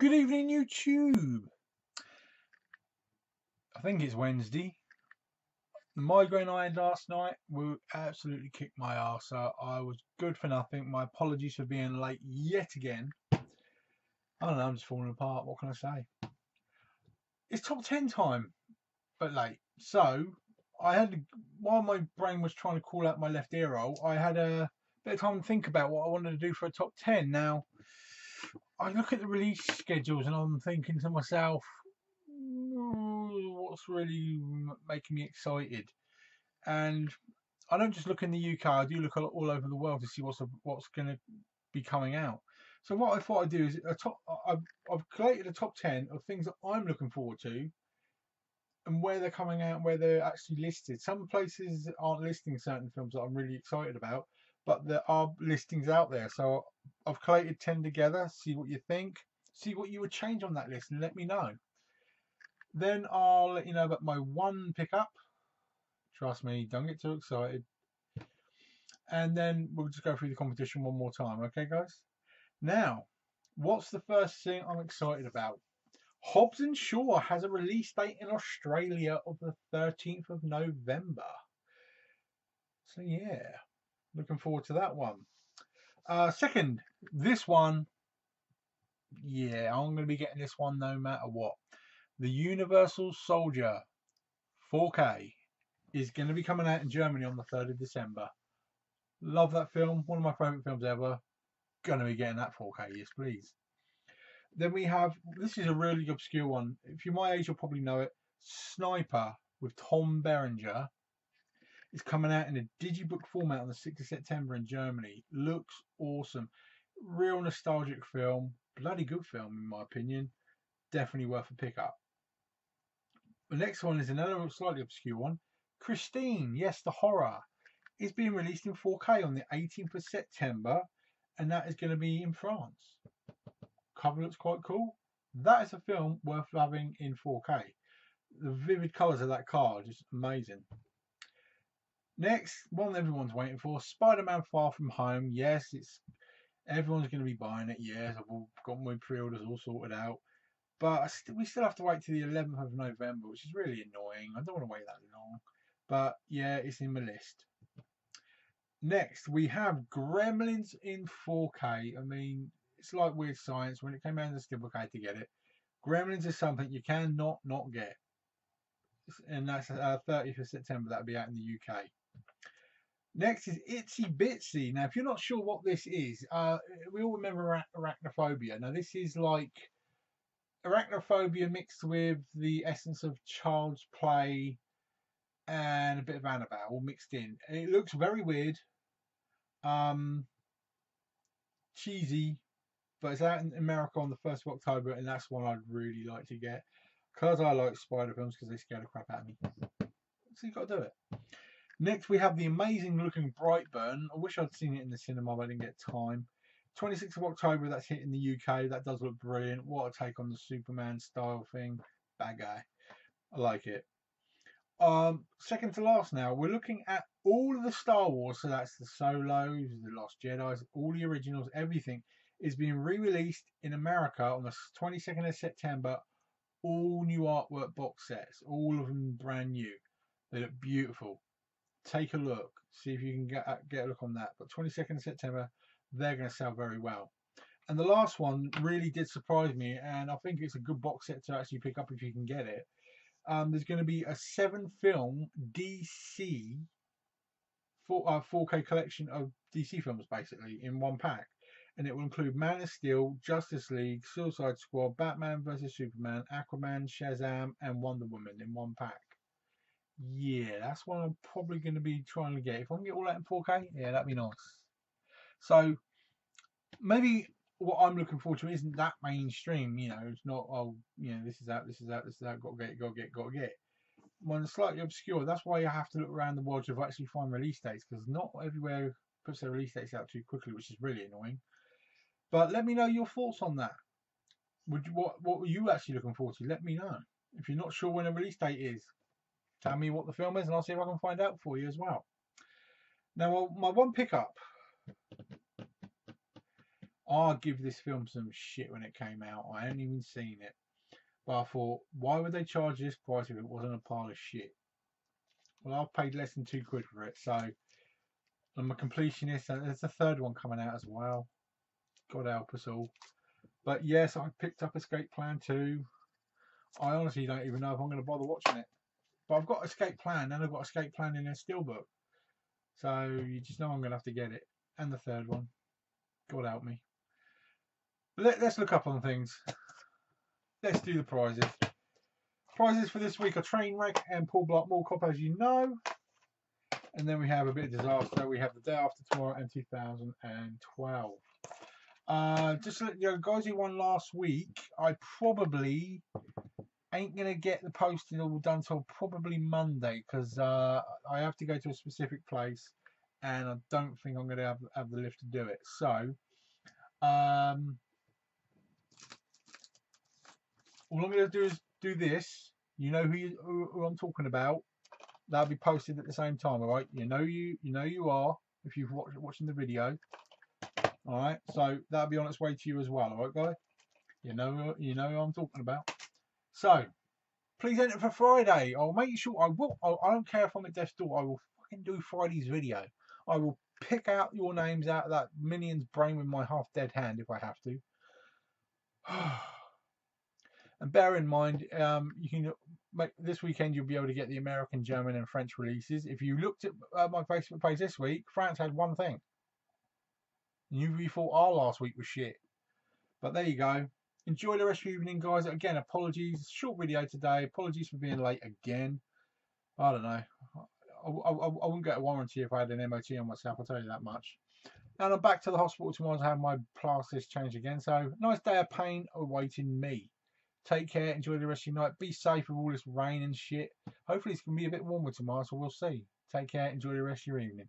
Good evening, YouTube. I think it's Wednesday. The migraine I had last night will absolutely kick my ass. So I was good for nothing. My apologies for being late yet again. I don't know, I'm just falling apart. What can I say? It's top 10 time, but late. So I had, while my brain was trying to call out my left ear I had a bit of time to think about what I wanted to do for a top 10. Now, I look at the release schedules and I'm thinking to myself, mm, what's really making me excited? And I don't just look in the UK. I do look all over the world to see what's what's going to be coming out. So what I thought I'd do is a top. I've, I've created a top ten of things that I'm looking forward to, and where they're coming out, and where they're actually listed. Some places aren't listing certain films that I'm really excited about, but there are listings out there. So I've collated 10 together, see what you think, see what you would change on that list and let me know. Then I'll let you know about my one pickup. Trust me, don't get too excited. And then we'll just go through the competition one more time, okay guys? Now, what's the first thing I'm excited about? Hobbs and Shaw has a release date in Australia of the 13th of November. So yeah, Looking forward to that one. Uh, second, this one, yeah, I'm going to be getting this one no matter what. The Universal Soldier 4K is going to be coming out in Germany on the 3rd of December. Love that film, one of my favourite films ever. Going to be getting that 4K, yes please. Then we have, this is a really obscure one. If you're my age, you'll probably know it. Sniper with Tom Berenger it's coming out in a digibook format on the 6th of September in Germany. Looks awesome. Real nostalgic film. Bloody good film, in my opinion. Definitely worth a pickup. The next one is another slightly obscure one. Christine, yes, the horror, is being released in 4K on the 18th of September, and that is going to be in France. Cover looks quite cool. That is a film worth loving in 4K. The vivid colours of that card just amazing. Next, one everyone's waiting for, Spider-Man Far From Home. Yes, it's everyone's going to be buying it. Yes, I've got my pre-orders all sorted out. But st we still have to wait to the 11th of November, which is really annoying. I don't want to wait that long. But yeah, it's in my list. Next, we have Gremlins in 4K. I mean, it's like weird science. When it came out in the Steelbook, to get it. Gremlins is something you cannot not get. And that's uh, 30th of September. That'll be out in the UK. Next is Itsy Bitsy. Now, if you're not sure what this is, uh, we all remember arachnophobia. Now, this is like arachnophobia mixed with the essence of child's play and a bit of Annabelle all mixed in. It looks very weird, um, cheesy, but it's out in America on the 1st of October, and that's one I'd really like to get because I like spider films because they scare the crap out of me. So you've got to do it. Next, we have the amazing looking Brightburn. I wish I'd seen it in the cinema, but I didn't get time. 26th of October, that's hit in the UK. That does look brilliant. What a take on the Superman style thing. Bad guy. I like it. Um, second to last now, we're looking at all of the Star Wars. So that's the Solos, the Last Jedi's, all the originals, everything is being re-released in America on the 22nd of September. All new artwork box sets, all of them brand new. They look beautiful take a look, see if you can get get a look on that. But 22nd September, they're going to sell very well. And the last one really did surprise me, and I think it's a good box set to actually pick up if you can get it. Um, there's going to be a seven film DC 4, uh, 4K collection of DC films basically in one pack. And it will include Man of Steel, Justice League, Suicide Squad, Batman vs Superman, Aquaman, Shazam, and Wonder Woman in one pack. Yeah, that's what I'm probably going to be trying to get. If I can get all that in 4K, yeah, that'd be nice. So maybe what I'm looking forward to isn't that mainstream. You know, it's not oh, you know, this is out, this is out, this is out. Got to get, got to get, got to get. When it's slightly obscure, that's why you have to look around the world to actually find release dates because not everywhere puts their release dates out too quickly, which is really annoying. But let me know your thoughts on that. Would you, what what were you actually looking forward to? Let me know. If you're not sure when a release date is, Tell me what the film is and I'll see if I can find out for you as well. Now, well, my one pickup I'll give this film some shit when it came out. I hadn't even seen it. But I thought, why would they charge this price if it wasn't a pile of shit? Well, I've paid less than two quid for it, so I'm a completionist, and there's a third one coming out as well. God help us all. But yes, I picked up Escape Plan 2. I honestly don't even know if I'm going to bother watching it. But I've got Escape Plan, and I've got Escape Plan in a steelbook. So you just know I'm going to have to get it. And the third one. God help me. Let, us look up on things. Let's do the prizes. Prizes for this week are Trainwreck and Paul Blart Mall Cop, as you know. And then we have a bit of disaster. We have the day after tomorrow and 2012. Uh, just you know, guys who won last week, I probably ain't gonna get the posting all done till probably Monday because uh, I have to go to a specific place, and I don't think I'm gonna have, have the lift to do it. So, um, all I'm gonna do is do this. You know who, you, who, I'm talking about. That'll be posted at the same time. All right. You know you you know you are if you've watched watching the video. All right. So that'll be on its way to you as well. All right, guys. You know you know who I'm talking about. So please enter for Friday. I'll make sure I will. I don't care if I'm at death's door. I will fucking do Friday's video. I will pick out your names out of that minion's brain with my half dead hand if I have to. And bear in mind, um, you can make, this weekend you'll be able to get the American, German, and French releases. If you looked at uh, my Facebook page this week, France had one thing. You thought our last week was shit, but there you go. Enjoy the rest of your evening, guys. Again, apologies, short video today. Apologies for being late again. I don't know. I, I, I wouldn't get a warranty if I had an MOT on myself. I'll tell you that much. And I'm back to the hospital tomorrow to have my plasters changed again. So nice day of pain awaiting me. Take care. Enjoy the rest of your night. Be safe with all this rain and shit. Hopefully it's going to be a bit warmer tomorrow, so we'll see. Take care. Enjoy the rest of your evening.